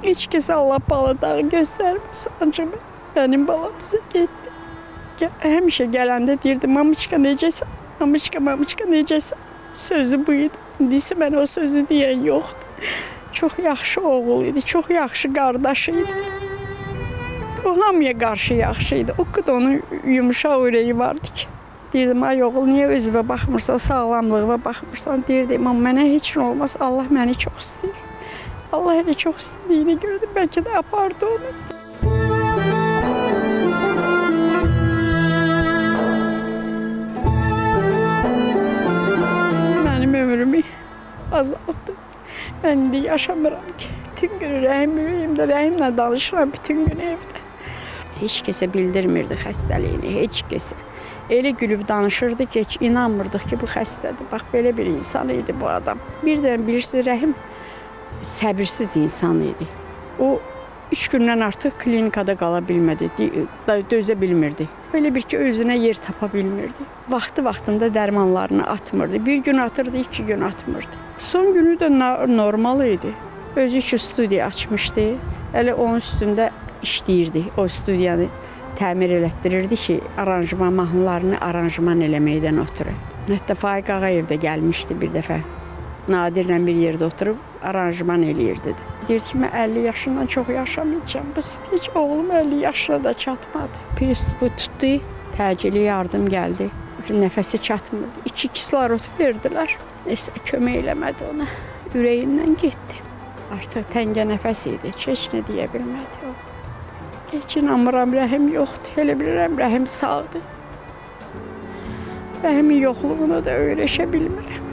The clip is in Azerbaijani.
Heç kəsə Allah baladağı göstərməsin. Ancaq mənim balam bizə getdi. Həmişə gələndə deyirdi, mamışka necəsən? Mamışka, mamışka necəsən? Sözü bu idi. İndi isə mən o sözü deyən yoxdur. Çox yaxşı oğul idi, çox yaxşı qardaş idi. O hamıya qarşı yaxşı idi. O qədər onun yumşaq ürəyi vardı ki. Deyirdim, ay oğul, niyə özünə baxmırsan, sağlamlığına baxmırsan? Deyirdim, amma mənə heç nə olmaz, Allah məni çox istəyir. Allah elə çox istədiyini gördüm, bəlkə də apardı onu. Mənim ömrümü azaldı. Mən indi yaşamıram ki. Bütün gün rəhim ürəyimdə, rəhimlə danışıram bütün gün evdə. Heç kəsə bildirmirdi xəstəliyini, heç kəsə. Elə gülüb danışırdı ki, heç inanmırdıq ki, bu xəstədir. Bax belə bir insan idi bu adam. Birdən bilirsiniz, Rəhim səbirsiz insan idi. O üç gündən artıq klinikada qala bilmədi, dözə bilmirdi. Belə bir ki, özünə yer tapa bilmirdi. Vaxtı vaxtında dərmanlarını atmırdı. Bir gün atırdı, iki gün atmırdı. Son günü də normal idi. Özü iki studiya açmışdı. Elə onun üstündə işləyirdi. O studiyanı təmir elətdirirdi ki, aranjman mahnılarını aranjman eləməkdən ötürü. Hətta Faiq Ağayev də gəlmişdi bir dəfə. Nadirlə bir yerdə oturub aranjman eləyirdi. Deyirdi ki, mən 50 yaşından çox yaşamayacağam. Bu heç oğlum 50 yaşına da çatmadı. Pristopu tutdu, təcili yardım gəldi. Nəfəsi çatmırdı. İki kislorod verdilər. Nəsə kömək eləmədi ona. Ürəyindən getdi. Artıq təngə nəfəs idi. Heç nə deyə bilmədi o. Heç inanmıram, rəhim yoxdur. Elə bilirəm, rəhim sağdır. Rəhimin yoxluğunu da öyrəşə bilmirəm.